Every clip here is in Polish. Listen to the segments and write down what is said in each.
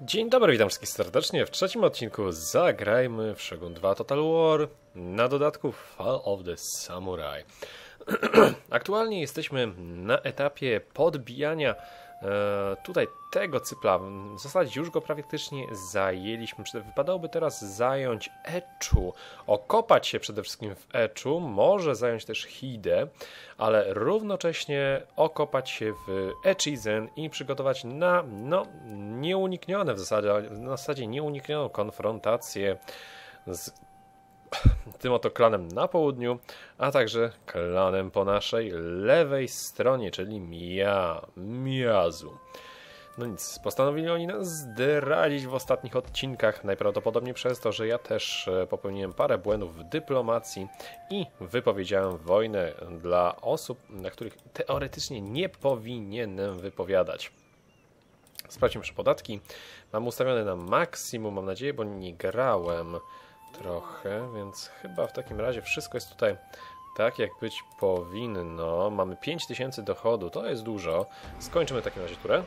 Dzień dobry, witam wszystkich serdecznie. W trzecim odcinku zagrajmy w Shogun 2 Total War, na dodatku Fall of the Samurai. Aktualnie jesteśmy na etapie podbijania tutaj tego cypla. W zasadzie już go praktycznie zajęliśmy. Wypadałoby teraz zająć Eczu, okopać się przede wszystkim w Eczu, może zająć też Hidę, ale równocześnie okopać się w Echizen i przygotować na no, nieuniknione w zasadzie, w zasadzie nieuniknioną konfrontację z tym oto klanem na południu, a także klanem po naszej lewej stronie, czyli Mia, Miazu. No nic, postanowili oni nas zdradzić w ostatnich odcinkach, najprawdopodobniej przez to, że ja też e, popełniłem parę błędów w dyplomacji i wypowiedziałem wojnę dla osób, na których teoretycznie nie powinienem wypowiadać. Sprawdźmy jeszcze podatki. Mam ustawione na maksimum, mam nadzieję, bo nie grałem trochę, więc chyba w takim razie wszystko jest tutaj tak, jak być powinno. Mamy 5000 dochodu, to jest dużo. Skończymy w takim razie turę.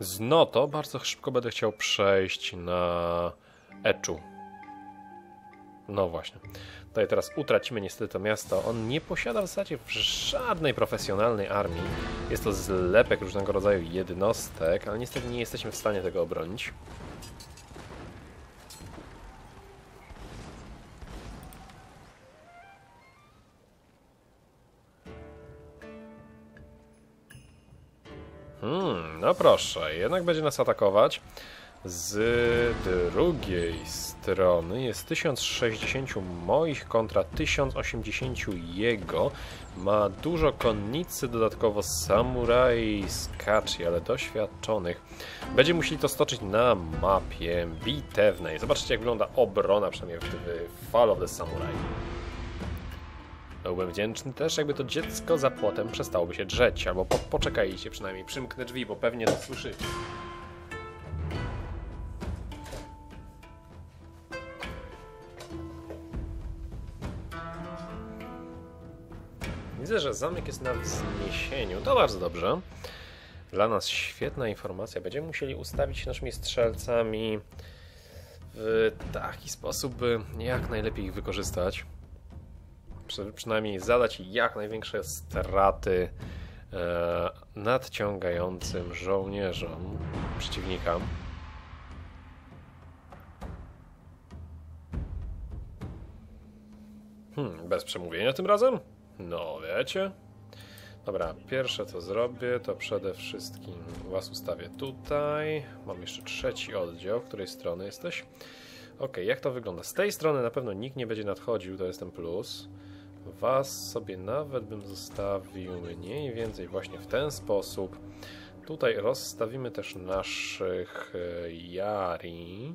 Z Noto bardzo szybko będę chciał przejść na Eczu. No właśnie. Tutaj teraz utracimy niestety to miasto. On nie posiada w zasadzie żadnej profesjonalnej armii. Jest to zlepek różnego rodzaju jednostek, ale niestety nie jesteśmy w stanie tego obronić. No proszę, jednak będzie nas atakować. Z drugiej strony jest 1060 moich kontra 1080 jego. Ma dużo konnicy, dodatkowo samuraj skaczy, ale doświadczonych. Będzie musieli to stoczyć na mapie bitewnej. Zobaczcie jak wygląda obrona, przynajmniej w Fall of the Samurai. Byłbym wdzięczny też, jakby to dziecko za płotem przestałoby się drzeć, albo po poczekajcie przynajmniej, przymknę drzwi, bo pewnie to słyszycie. Widzę, że zamek jest na wzniesieniu. To bardzo dobrze. Dla nas świetna informacja. Będziemy musieli ustawić się naszymi strzelcami w taki sposób, by jak najlepiej ich wykorzystać przy, przynajmniej zadać jak największe straty e, nadciągającym żołnierzom przeciwnika. Hmm, bez przemówienia tym razem? No, wiecie. Dobra, pierwsze co zrobię, to przede wszystkim was ustawię tutaj. Mam jeszcze trzeci oddział. Której strony jesteś? Ok, jak to wygląda? Z tej strony na pewno nikt nie będzie nadchodził, to jest ten plus. Was sobie nawet bym zostawił mniej więcej właśnie w ten sposób. Tutaj rozstawimy też naszych e, Jari,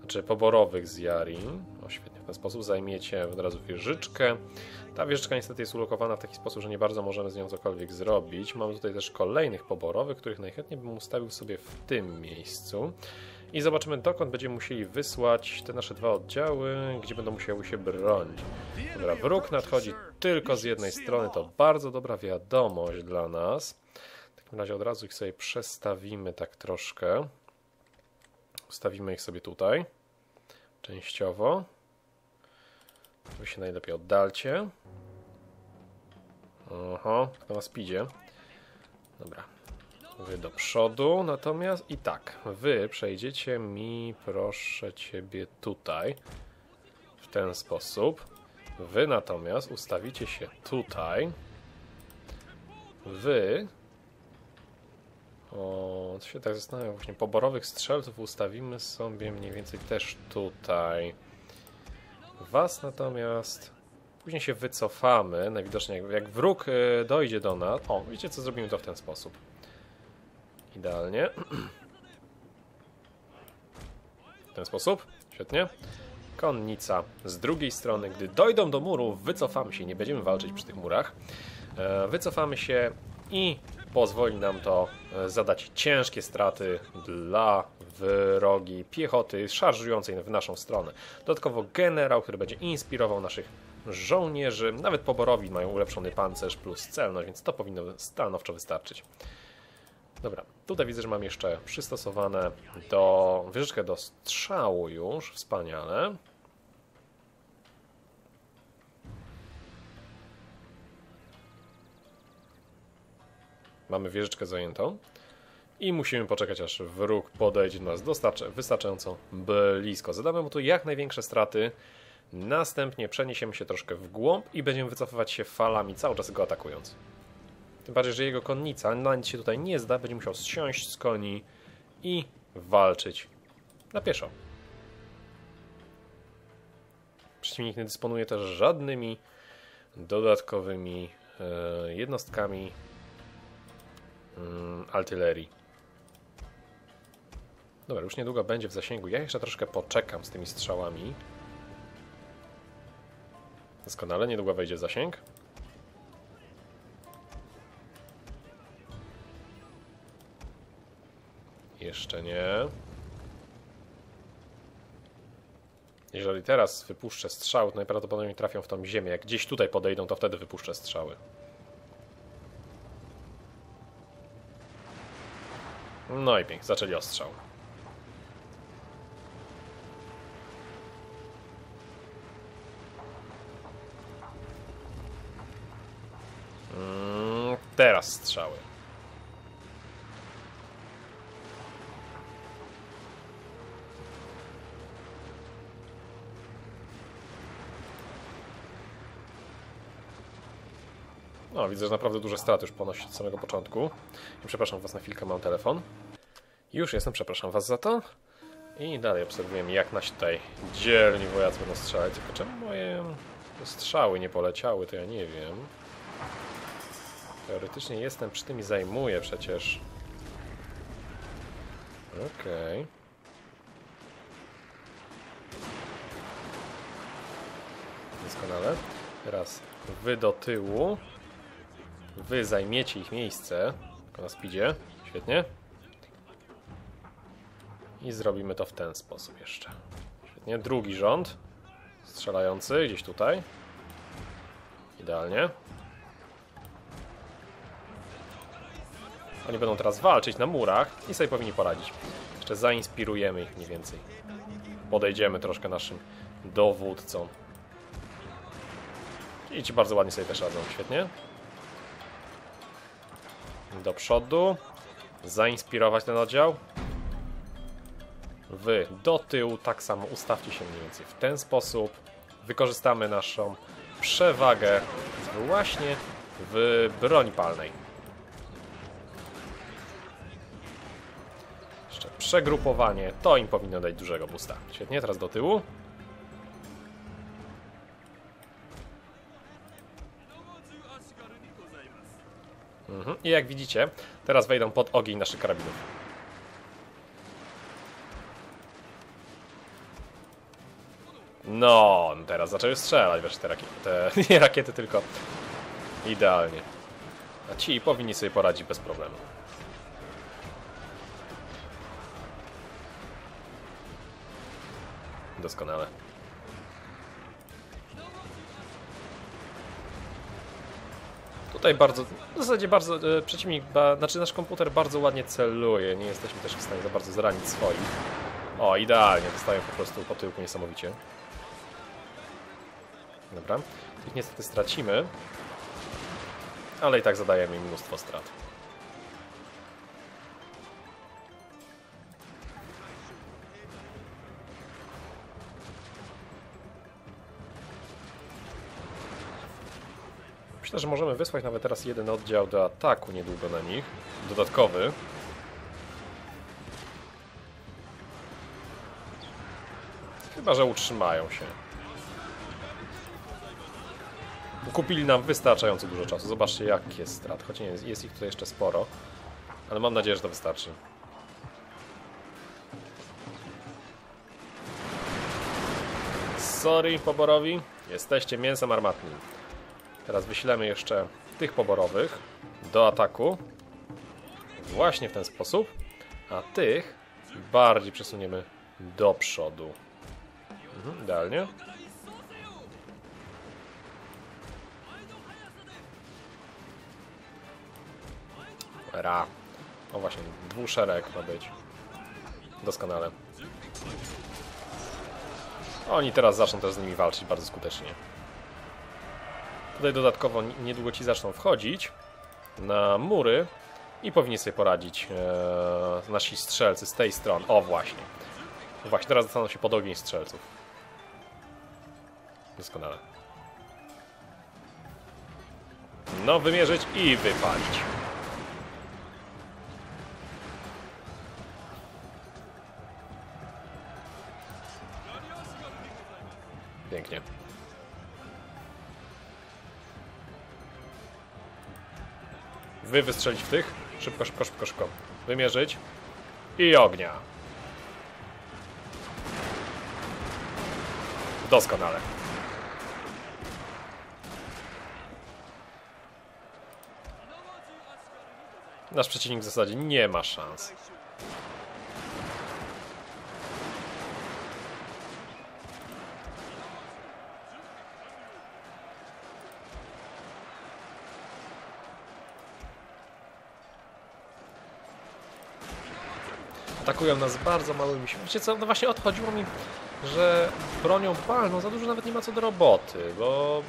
znaczy poborowych z Jari. O świetnie, w ten sposób zajmiecie od razu wieżyczkę. Ta wieżyczka niestety jest ulokowana w taki sposób, że nie bardzo możemy z nią cokolwiek zrobić. Mamy tutaj też kolejnych poborowych, których najchętniej bym ustawił sobie w tym miejscu. I zobaczymy dokąd będziemy musieli wysłać te nasze dwa oddziały, gdzie będą musiały się bronić. Dobra, wróg nadchodzi tylko z jednej strony, to bardzo dobra wiadomość dla nas. W takim razie od razu ich sobie przestawimy tak troszkę. Ustawimy ich sobie tutaj, częściowo. Wy się najlepiej oddalcie. Oho, kto na speedzie. Dobra, Wy do przodu, natomiast i tak, wy przejdziecie mi, proszę ciebie, tutaj, w ten sposób. Wy natomiast ustawicie się tutaj. Wy... O, to się tak zastanawiam, właśnie poborowych strzelców ustawimy sobie mniej więcej też tutaj. Was natomiast... Później się wycofamy, najwidoczniej jak, jak wróg e, dojdzie do nas... O, wiecie co, zrobimy to w ten sposób. Idealnie. W ten sposób. Świetnie. Konnica z drugiej strony. Gdy dojdą do muru, wycofamy się. Nie będziemy walczyć przy tych murach. E, wycofamy się i pozwoli nam to e, zadać ciężkie straty dla wrogi piechoty szarżującej w naszą stronę. Dodatkowo generał, który będzie inspirował naszych żołnierzy. Nawet poborowi mają ulepszony pancerz plus celność, więc to powinno stanowczo wystarczyć. Dobra, Tutaj widzę, że mam jeszcze przystosowane do wieżyczkę do strzału już. Wspaniale. Mamy wieżyczkę zajętą. I musimy poczekać, aż wróg podejdzie do nas wystarczająco blisko. Zadamy mu tu jak największe straty. Następnie przeniesiemy się troszkę w głąb i będziemy wycofywać się falami, cały czas go atakując. Tym bardziej, że jego konnica na nic się tutaj nie zda, będzie musiał zsiąść z koni i walczyć na pieszo. Przeciwnik nie dysponuje też żadnymi dodatkowymi e, jednostkami mm, artylerii. Dobra, już niedługo będzie w zasięgu. Ja jeszcze troszkę poczekam z tymi strzałami. Doskonale, niedługo wejdzie w zasięg. Jeszcze nie. Jeżeli teraz wypuszczę strzały, to najprawdopodobniej trafią w tą ziemię. Jak gdzieś tutaj podejdą, to wtedy wypuszczę strzały. No i pięknie, zaczęli ostrzał. Mm, teraz strzały. No, widzę, że naprawdę duże straty już ponosi od samego początku. Przepraszam Was na chwilkę, mam telefon. Już jestem, przepraszam Was za to. I dalej obserwujemy, jak nasi tutaj dzielni wojacy będą strzelać. Tylko czemu moje strzały nie poleciały, to ja nie wiem. Teoretycznie jestem przy tym i zajmuję przecież. Okej. Okay. Doskonale. Teraz wy do tyłu. Wy zajmiecie ich miejsce. Tylko na speedzie. Świetnie. I zrobimy to w ten sposób jeszcze. Świetnie. Drugi rząd. Strzelający gdzieś tutaj. Idealnie. Oni będą teraz walczyć na murach i sobie powinni poradzić. Jeszcze zainspirujemy ich mniej więcej. Podejdziemy troszkę naszym dowódcom. I ci bardzo ładnie sobie też radzą. Świetnie do przodu, zainspirować ten oddział. Wy do tyłu, tak samo ustawcie się mniej więcej w ten sposób. Wykorzystamy naszą przewagę właśnie w broni palnej. Jeszcze przegrupowanie, to im powinno dać dużego boosta. Świetnie, teraz do tyłu. Mhm. I jak widzicie, teraz wejdą pod ogień naszych karabinów. No, teraz zaczęły strzelać, wiesz, te rakiety, te, nie rakiety, tylko idealnie. A ci powinni sobie poradzić bez problemu. Doskonale. Tutaj bardzo, w zasadzie bardzo, e, przeciwnik, ba, znaczy nasz komputer bardzo ładnie celuje, nie jesteśmy też w stanie za bardzo zranić swoich. O, idealnie, dostają po prostu po tyłku niesamowicie. Dobra, ich niestety stracimy, ale i tak zadajemy im mnóstwo strat. Myślę, że możemy wysłać nawet teraz jeden oddział do ataku niedługo na nich. Dodatkowy. Chyba, że utrzymają się. Kupili nam wystarczająco dużo czasu. Zobaczcie, jak jest strat. Choć nie jest ich tutaj jeszcze sporo. Ale mam nadzieję, że to wystarczy. Sorry, poborowi. Jesteście mięsem armatnym. Teraz wyślemy jeszcze tych poborowych do ataku. Właśnie w ten sposób. A tych bardziej przesuniemy do przodu. Mhm, idealnie. Ra. O właśnie, dwuszereg ma być. Doskonale. Oni teraz zaczną też z nimi walczyć bardzo skutecznie. Tutaj dodatkowo niedługo ci zaczną wchodzić na mury i powinni sobie poradzić e, nasi strzelcy z tej strony. O właśnie. Właśnie, teraz dostaną się pod ogień strzelców. Doskonale. No, wymierzyć i wypalić. Pięknie. Wy wystrzelić w tych. Szybko, szybko, szybko, szybko. Wymierzyć. I ognia. Doskonale. Nasz przeciwnik w zasadzie nie ma szans. Atakują nas bardzo małymi siłami. Wiecie co, no właśnie odchodziło mi, że bronią palną za dużo nawet nie ma co do roboty, bo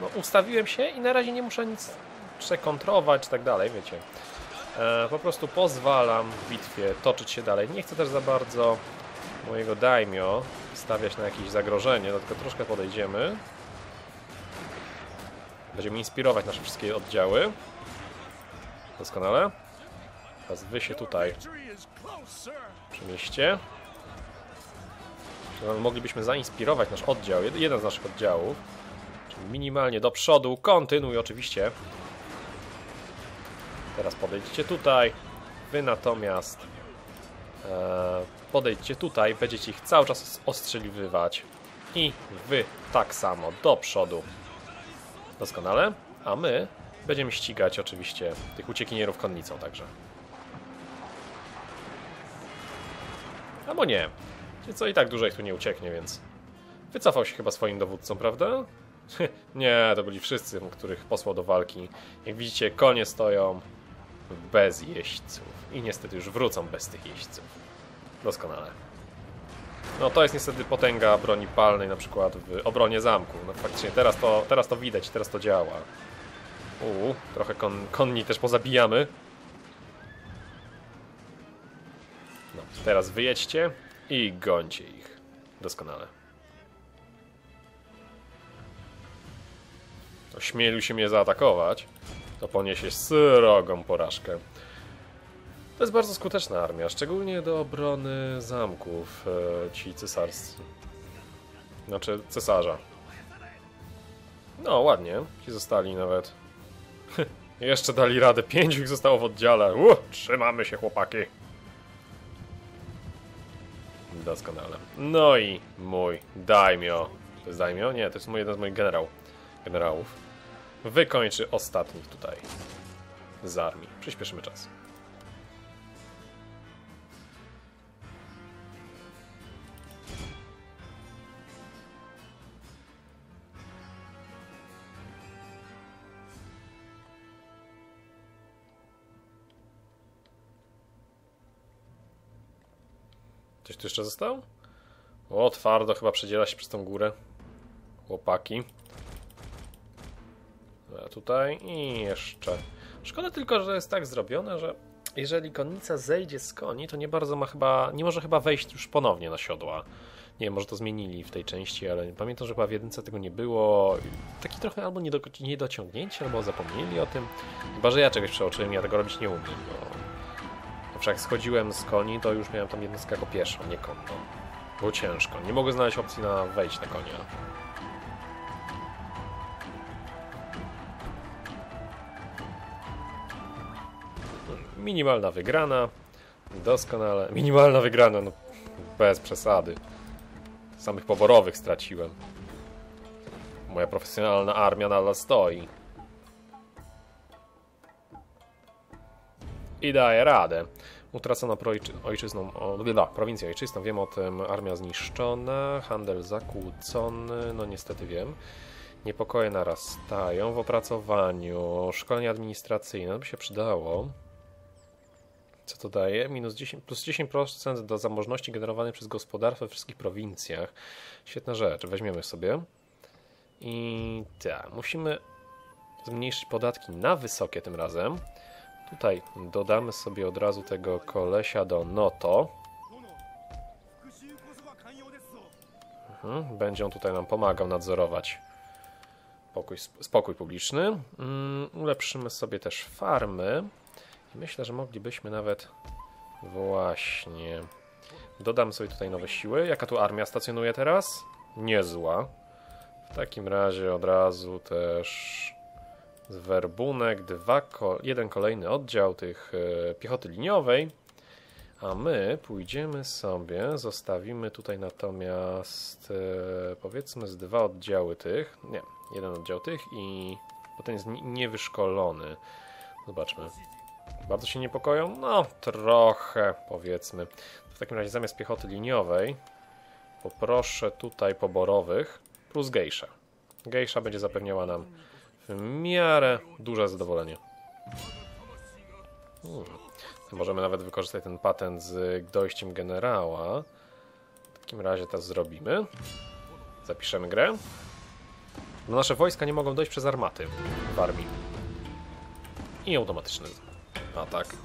no, ustawiłem się i na razie nie muszę nic przekontrować czy tak dalej, wiecie. E, po prostu pozwalam w bitwie toczyć się dalej. Nie chcę też za bardzo mojego daimio stawiać na jakieś zagrożenie, dlatego troszkę podejdziemy. Będziemy inspirować nasze wszystkie oddziały. Doskonale. Teraz wy się tutaj przemieście. Moglibyśmy zainspirować nasz oddział, jeden z naszych oddziałów. Czyli minimalnie do przodu. Kontynuuj oczywiście. Teraz podejdźcie tutaj. Wy natomiast e, podejdźcie tutaj. Będziecie ich cały czas ostrzeliwywać. I wy tak samo do przodu. Doskonale. A my będziemy ścigać oczywiście tych uciekinierów konnicą także. Albo nie. Co i tak dużo ich tu nie ucieknie, więc... Wycofał się chyba swoim dowódcą, prawda? nie, to byli wszyscy, których posłał do walki. Jak widzicie, konie stoją bez jeźdźców. I niestety już wrócą bez tych jeźdźców. Doskonale. No to jest niestety potęga broni palnej na przykład w obronie zamku. No faktycznie teraz to, teraz to widać, teraz to działa. Uuu, trochę kon, konni też pozabijamy. Teraz wyjedźcie i gońcie ich. Doskonale. Ośmielił się mnie zaatakować, to poniesie srogą porażkę. To jest bardzo skuteczna armia, szczególnie do obrony zamków e, ci cesarscy. Znaczy cesarza. No, ładnie. Ci zostali nawet. Jeszcze dali radę. Pięciu ich zostało w oddziale. Trzymamy się, chłopaki. Doskonale. No i mój daimio. To jest daimio? Nie, to jest jeden z moich generał, generałów. Wykończy ostatnich tutaj z armii. Przyspieszymy czas. Coś tu jeszcze został? O, twardo chyba przedziela się przez tą górę. Chłopaki. A tutaj i jeszcze. Szkoda tylko, że jest tak zrobione, że jeżeli konnica zejdzie z koni, to nie bardzo ma chyba, nie może chyba wejść już ponownie na siodła. Nie wiem, może to zmienili w tej części, ale pamiętam, że chyba w jedynce tego nie było. Taki trochę albo niedociągnięcie, albo zapomnieli o tym. Chyba, że ja czegoś przeoczyłem, ja tego robić nie umiem. Zawsze jak schodziłem z koni, to już miałem tam jednostkę jako pieszą, nie konno. Było ciężko. Nie mogę znaleźć opcji na wejść na konia. Minimalna wygrana. Doskonale. Minimalna wygrana, no bez przesady. Samych poborowych straciłem. Moja profesjonalna armia nadal stoi. I daje radę. Utracona ojczyzną, o, da, prowincję ojczystą, wiem o tym, armia zniszczona, handel zakłócony, no niestety wiem. Niepokoje narastają w opracowaniu, szkolenie administracyjne, by się przydało. Co to daje? Minus 10, plus 10% do zamożności generowanej przez gospodarstwo we wszystkich prowincjach. Świetna rzecz. Weźmiemy sobie. I tak, musimy zmniejszyć podatki na wysokie tym razem. Tutaj dodamy sobie od razu tego kolesia do Noto. Mhm, będzie on tutaj nam pomagał nadzorować spokój, spokój publiczny. Mm, ulepszymy sobie też farmy. I myślę, że moglibyśmy nawet właśnie... Dodamy sobie tutaj nowe siły. Jaka tu armia stacjonuje teraz? Niezła. W takim razie od razu też z werbunek, dwa, jeden kolejny oddział tych e, piechoty liniowej. A my pójdziemy sobie, zostawimy tutaj natomiast e, powiedzmy z dwa oddziały tych, nie, jeden oddział tych i potem jest niewyszkolony. Zobaczmy. Bardzo się niepokoją? No, trochę powiedzmy. W takim razie zamiast piechoty liniowej poproszę tutaj poborowych plus gejsza. Gejsza będzie zapewniała nam miarę duże zadowolenie. Hmm. Możemy nawet wykorzystać ten patent z dojściem generała. W takim razie to zrobimy. Zapiszemy grę. No nasze wojska nie mogą dojść przez armaty w armii. I automatyczny atak.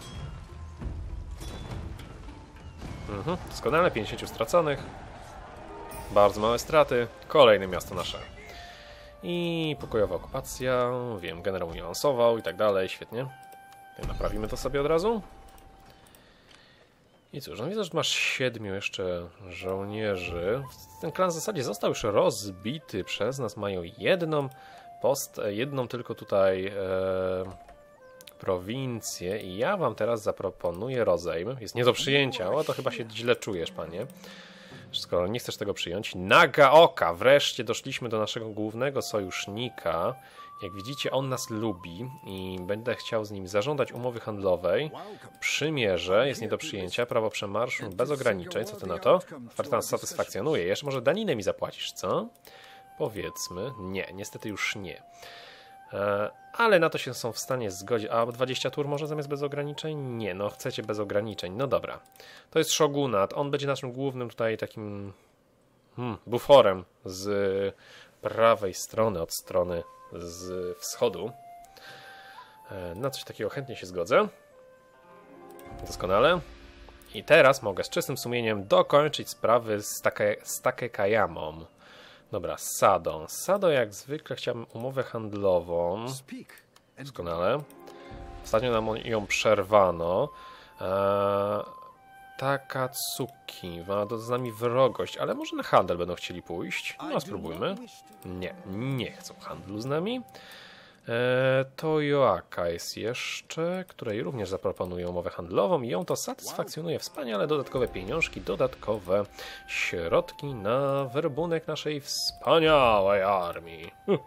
Mhm, doskonale, 50 straconych. Bardzo małe straty. Kolejne miasto nasze. I pokojowa okupacja. Wiem, generał nie awansował i tak dalej. Świetnie. Naprawimy to sobie od razu. I cóż, no widzę, że masz siedmiu jeszcze żołnierzy. Ten klan w zasadzie został już rozbity przez nas. Mają jedną post, jedną tylko tutaj e, prowincję i ja wam teraz zaproponuję rozejm. Jest nie do przyjęcia, o to chyba się źle czujesz, panie. Skoro nie chcesz tego przyjąć. Nagaoka! Wreszcie doszliśmy do naszego głównego sojusznika. Jak widzicie, on nas lubi i będę chciał z nim zażądać umowy handlowej. Przymierze jest nie do przyjęcia, prawo przemarszu bez ograniczeń. Co ty na to? Fakt nas satysfakcjonuje. Jeszcze może daninę mi zapłacisz, co? Powiedzmy. Nie, niestety już nie. E, ale na to się są w stanie zgodzić. A 20 tur może zamiast bez ograniczeń? Nie, no chcecie bez ograniczeń. No dobra. To jest Shogunat. On będzie naszym głównym tutaj takim hmm, buforem z prawej strony, od strony z wschodu. E, na coś takiego chętnie się zgodzę. Doskonale. I teraz mogę z czystym sumieniem dokończyć sprawy z, take. Dobra, Sado. Sado jak zwykle chciałbym umowę handlową. Doskonale. Ostatnio nam ją przerwano. Eee, Takatsuki ma z nami wrogość, ale może na handel będą chcieli pójść. No, spróbujmy. Nie, nie chcą handlu z nami. E, to Joaka jest jeszcze, której również zaproponuję umowę handlową i ją to satysfakcjonuje wspaniale. Dodatkowe pieniążki, dodatkowe środki na werbunek naszej wspaniałej armii.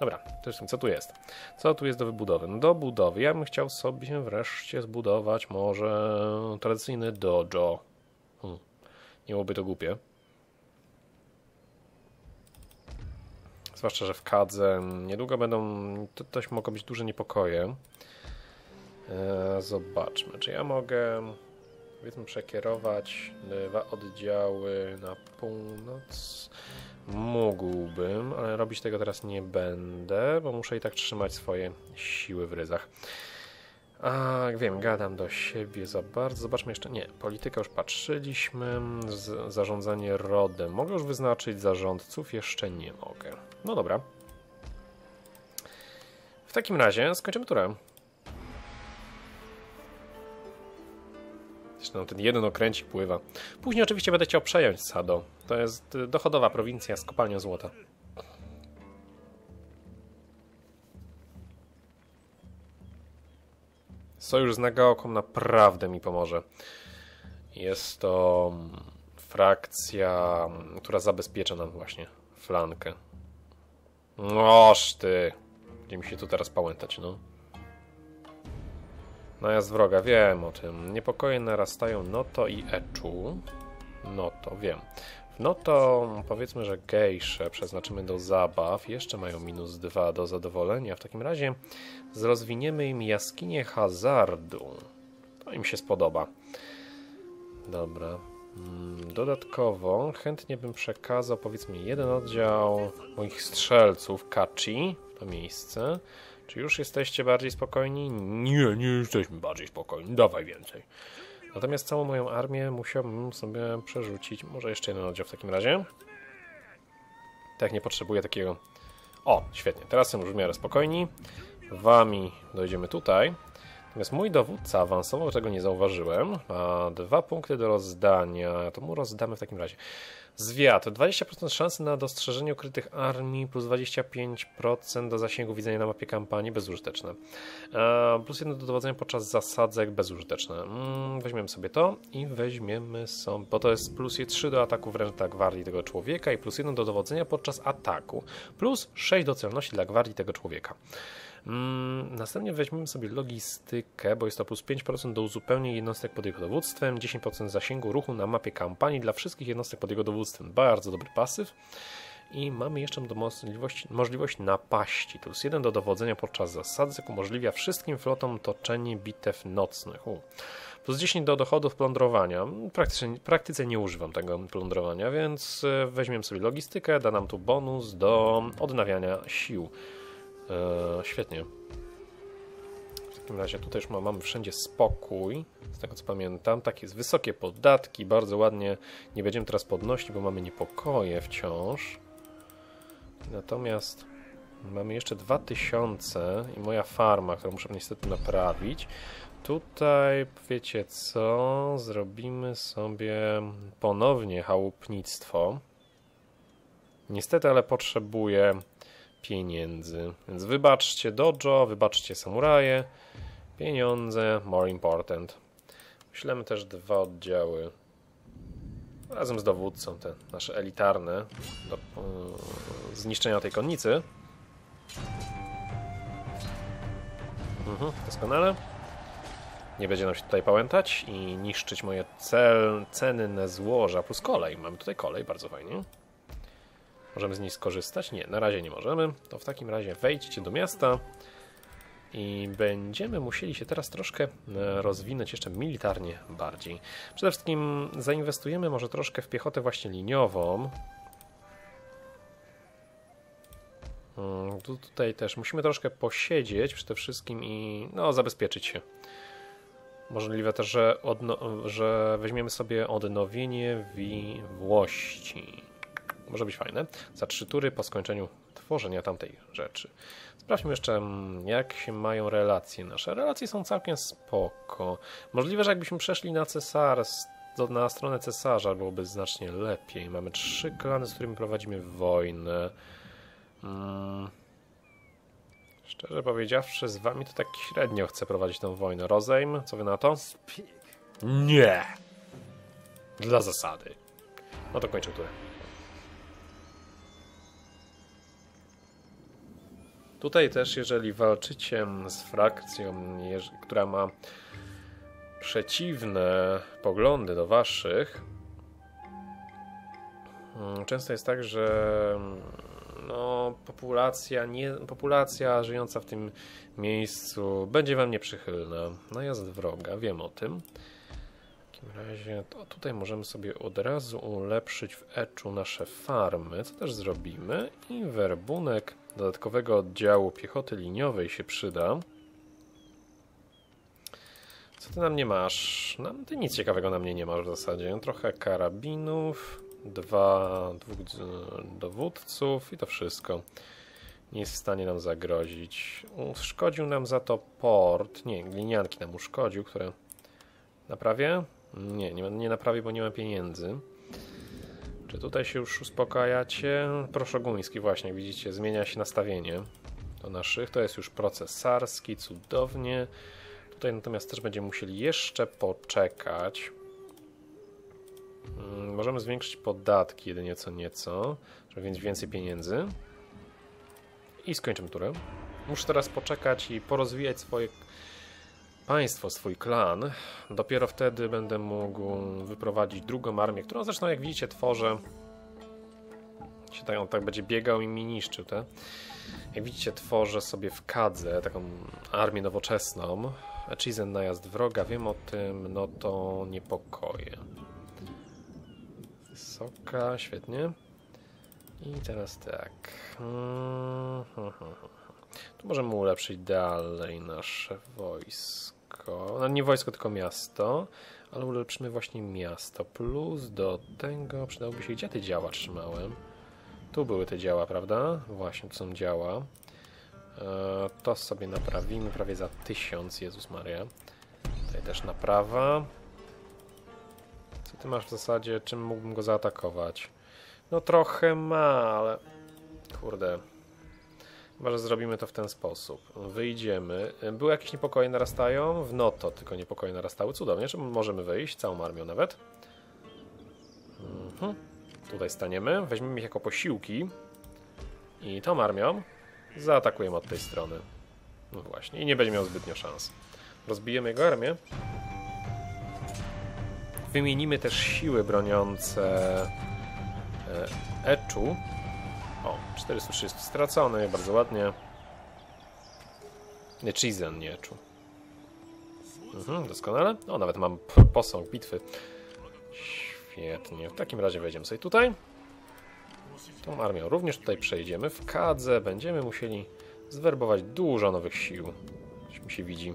Dobra, zresztą co tu jest? Co tu jest do wybudowy? No do budowy ja bym chciał sobie wreszcie zbudować może tradycyjny dojo. Hmm. Nie byłoby to głupie. Zwłaszcza, że w Kadze niedługo będą, to też mogą być duże niepokoje. E, zobaczmy, czy ja mogę powiedzmy przekierować dwa oddziały na północ. Mógłbym, ale robić tego teraz nie będę, bo muszę i tak trzymać swoje siły w ryzach. A, wiem, gadam do siebie za bardzo. Zobaczmy jeszcze. Nie, politykę już patrzyliśmy. Z, zarządzanie rodem. Mogę już wyznaczyć zarządców? Jeszcze nie mogę. No dobra. W takim razie skończymy turę. Zresztą ten jeden okręcik pływa. Później oczywiście będę chciał przejąć Sado. To jest dochodowa prowincja z kopalnią złota. Sojusz z Nagaoką naprawdę mi pomoże. Jest to frakcja, która zabezpiecza nam właśnie flankę. Noż ty! Będzie mi się tu teraz pałętać, no. Najazd wroga, wiem o tym. Niepokoje narastają Noto i Eczu. Noto, wiem. No to powiedzmy, że gejsze przeznaczymy do zabaw. Jeszcze mają minus dwa do zadowolenia. W takim razie rozwiniemy im jaskinię hazardu. To im się spodoba. Dobra. Mm, dodatkowo chętnie bym przekazał powiedzmy jeden oddział moich strzelców Kachi to miejsce. Czy już jesteście bardziej spokojni? Nie, nie jesteśmy bardziej spokojni. Dawaj więcej. Natomiast całą moją armię musiałbym sobie przerzucić. Może jeszcze jeden oddział w takim razie. Tak, nie potrzebuję takiego... O, świetnie. Teraz są już w miarę spokojni. Wami dojdziemy tutaj. Natomiast mój dowódca awansował, czego nie zauważyłem. Ma dwa punkty do rozdania. To mu rozdamy w takim razie. Zwiat. 20% szansy na dostrzeżenie ukrytych armii, plus 25% do zasięgu widzenia na mapie kampanii, bezużyteczne. Plus jedno do dowodzenia podczas zasadzek, bezużyteczne. Mm, weźmiemy sobie to i weźmiemy sobie, bo to jest plus 3 do ataku wręcz dla gwardii tego człowieka i plus 1 do dowodzenia podczas ataku, plus 6 do celności dla gwardii tego człowieka. Mm, następnie weźmiemy sobie logistykę, bo jest to plus 5% do uzupełnienia jednostek pod jego dowództwem, 10% zasięgu ruchu na mapie kampanii dla wszystkich jednostek pod jego dowództwem. Bardzo dobry pasyw. I mamy jeszcze możliwość, możliwość napaści. Plus 1 do dowodzenia podczas zasadzek umożliwia wszystkim flotom toczenie bitew nocnych. U. Plus 10 do dochodów plądrowania. Praktycznie, nie używam tego plądrowania, więc e, weźmiemy sobie logistykę, da nam tu bonus do odnawiania sił. Eee, świetnie. W takim razie tutaj już mamy wszędzie spokój, z tego co pamiętam. Tak jest, wysokie podatki, bardzo ładnie. Nie będziemy teraz podnosić, bo mamy niepokoje wciąż. Natomiast mamy jeszcze 2000 i moja farma, którą muszę niestety naprawić. Tutaj, wiecie co, zrobimy sobie ponownie chałupnictwo. Niestety, ale potrzebuję pieniędzy. Więc wybaczcie dojo, wybaczcie samuraje. Pieniądze, more important. Myślemy też dwa oddziały. Razem z dowódcą, te nasze elitarne, do yy, zniszczenia tej konnicy. Mhm, doskonale. Nie będzie nam się tutaj pałętać i niszczyć moje cel, cenne złoża plus kolej. Mamy tutaj kolej, bardzo fajnie. Możemy z niej skorzystać? Nie, na razie nie możemy. To w takim razie wejdźcie do miasta i będziemy musieli się teraz troszkę e, rozwinąć jeszcze militarnie bardziej. Przede wszystkim zainwestujemy może troszkę w piechotę właśnie liniową. Mm, tu, tutaj też musimy troszkę posiedzieć przede wszystkim i no, zabezpieczyć się. Możliwe też, że, że weźmiemy sobie odnowienie włości. Może być fajne. Za trzy tury po skończeniu tworzenia tamtej rzeczy. Sprawdźmy jeszcze, mm, jak się mają relacje nasze. Relacje są całkiem spoko. Możliwe, że jakbyśmy przeszli na cesarstwo, na stronę cesarza byłoby znacznie lepiej. Mamy trzy klany, z którymi prowadzimy wojnę. Hmm. Szczerze powiedziawszy, z wami to tak średnio chcę prowadzić tę wojnę. Rozejm, co wy na to? Nie! Dla zasady. No to kończę turę. Tutaj też, jeżeli walczycie z frakcją, która ma przeciwne poglądy do waszych, mm, często jest tak, że mm, no, populacja, nie, populacja żyjąca w tym miejscu będzie wam nieprzychylna. Najazd wroga, wiem o tym. Takim razie to tutaj możemy sobie od razu ulepszyć w Eczu nasze farmy, co też zrobimy. I werbunek dodatkowego oddziału piechoty liniowej się przyda. Co ty na mnie masz? No, ty nic ciekawego na mnie nie masz w zasadzie. Trochę karabinów, dwa, dwóch dowódców i to wszystko. Nie jest w stanie nam zagrozić. Uszkodził nam za to port. Nie, glinianki nam uszkodził, które naprawię? Nie, nie, nie naprawię, bo nie ma pieniędzy. Czy tutaj się już uspokajacie? Proszoguński właśnie, widzicie, zmienia się nastawienie do naszych. To jest już proces sarski, cudownie. Tutaj natomiast też będziemy musieli jeszcze poczekać. Mm, możemy zwiększyć podatki jedynie co nieco, żeby mieć więcej pieniędzy. I skończymy turę. Muszę teraz poczekać i porozwijać swoje państwo, swój klan. Dopiero wtedy będę mógł wyprowadzić drugą armię, którą zresztą jak widzicie tworzę Się tak, on tak będzie biegał i mi niszczył te. Jak widzicie, tworzę sobie w kadze taką armię nowoczesną. Achizen najazd wroga, wiem o tym, no to niepokoje. Soka, świetnie. I teraz tak. Tu możemy ulepszyć dalej nasze wojsko. No nie wojsko, tylko miasto. Ale ulepszymy właśnie miasto. Plus do tego przydałoby się... Gdzie te działa trzymałem? Tu były te działa, prawda? Właśnie, tu są działa. E, to sobie naprawimy prawie za tysiąc, Jezus Maria. Tutaj też naprawa. Co ty masz w zasadzie? Czym mógłbym go zaatakować? No trochę ma, ale... Kurde. Chyba, że zrobimy to w ten sposób. Wyjdziemy. Były jakieś niepokoje narastają? W Noto tylko niepokoje narastały. Cudownie. Czy możemy wyjść? Całą armią nawet. Mhm. Tutaj staniemy. Weźmiemy ich jako posiłki. I tą armią zaatakujemy od tej strony. No właśnie. I nie będzie miał zbytnio szans. Rozbijemy jego armię. Wymienimy też siły broniące Eczu. O, 430 stracony, bardzo ładnie. Nie, Chizen, nie Eczu. Mhm, doskonale. O, nawet mam posąg bitwy. Świetnie. W takim razie wejdziemy sobie tutaj. Tą armią również tutaj przejdziemy. W Kadze będziemy musieli zwerbować dużo nowych sił. Coś mi się widzi.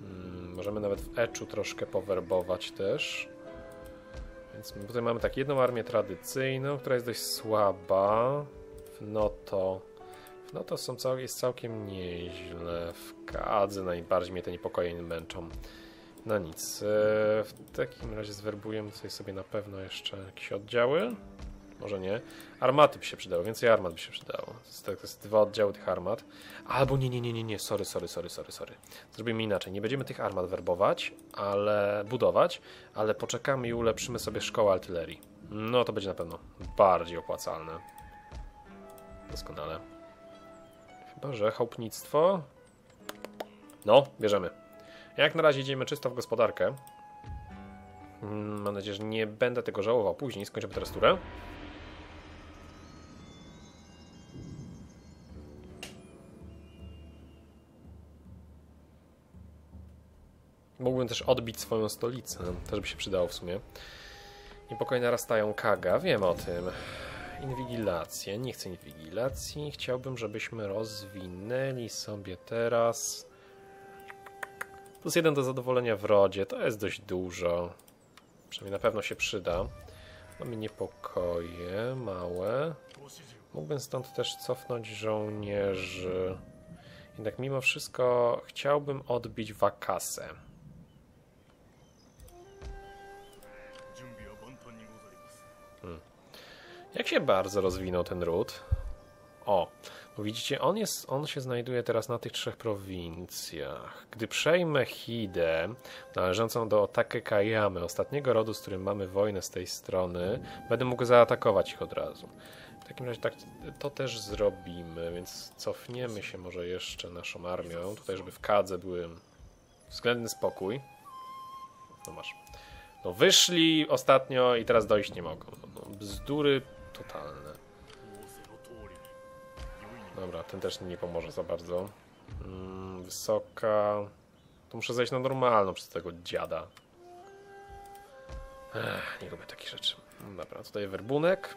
Hmm, możemy nawet w Eczu troszkę powerbować też. Więc tutaj mamy tak jedną armię tradycyjną, która jest dość słaba. W Noto. W Noto są cał jest całkiem nieźle. W Kadze najbardziej mnie te niepokoje męczą. No nic. E, w takim razie tutaj sobie na pewno jeszcze jakieś oddziały. Może nie. Armaty by się przydały, więcej armat by się przydało. To jest, dwa oddziały tych armat. Albo nie, nie, nie, nie, nie, sorry, sorry, sorry, sorry, sorry. Zrobimy inaczej. Nie będziemy tych armat werbować, ale budować, ale poczekamy i ulepszymy sobie szkołę artylerii. No to będzie na pewno bardziej opłacalne. Doskonale. Chyba, że chałupnictwo. No, bierzemy. Jak na razie idziemy czysto w gospodarkę. Mm, mam nadzieję, że nie będę tego żałował później. Skończymy teraz turę. Mógłbym też odbić swoją stolicę. Też by się przydało w sumie. Niepokoje narastają Kaga, wiem o tym. Inwigilacja. Nie chcę inwigilacji. Chciałbym, żebyśmy rozwinęli sobie teraz Plus jeden do zadowolenia w rodzie, to jest dość dużo. Przynajmniej na pewno się przyda. Mamy niepokoje małe. Mógłbym stąd też cofnąć żołnierzy. Jednak mimo wszystko chciałbym odbić wakasę. Jak się bardzo rozwinął ten ród? O, bo widzicie, on, jest, on się znajduje teraz na tych trzech prowincjach. Gdy przejmę Hidę, należącą do Otake Kayamy, ostatniego rodu, z którym mamy wojnę z tej strony, będę mógł zaatakować ich od razu. W takim razie tak, to też zrobimy, więc cofniemy się może jeszcze naszą armią, tutaj żeby w Kadze były względny spokój. No masz. No wyszli ostatnio i teraz dojść nie mogą. No, bzdury totalne. Dobra, ten też nie pomoże za bardzo. Mm, wysoka. To muszę zejść na normalną przez tego dziada. Ech, nie lubię takich rzeczy. Dobra, tutaj werbunek.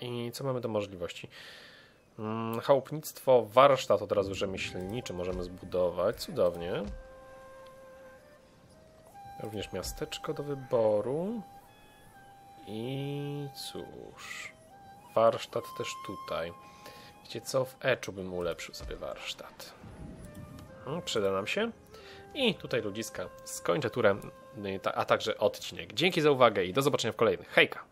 I co mamy do możliwości? Hmm, chałupnictwo, warsztat od razu rzemieślniczy możemy zbudować. Cudownie. Również miasteczko do wyboru. I cóż warsztat też tutaj. Wiecie co, w Eczu bym ulepszył sobie warsztat. Hmm, przyda nam się. I tutaj ludziska skończę turę, a także odcinek. Dzięki za uwagę i do zobaczenia w kolejnych. Hejka!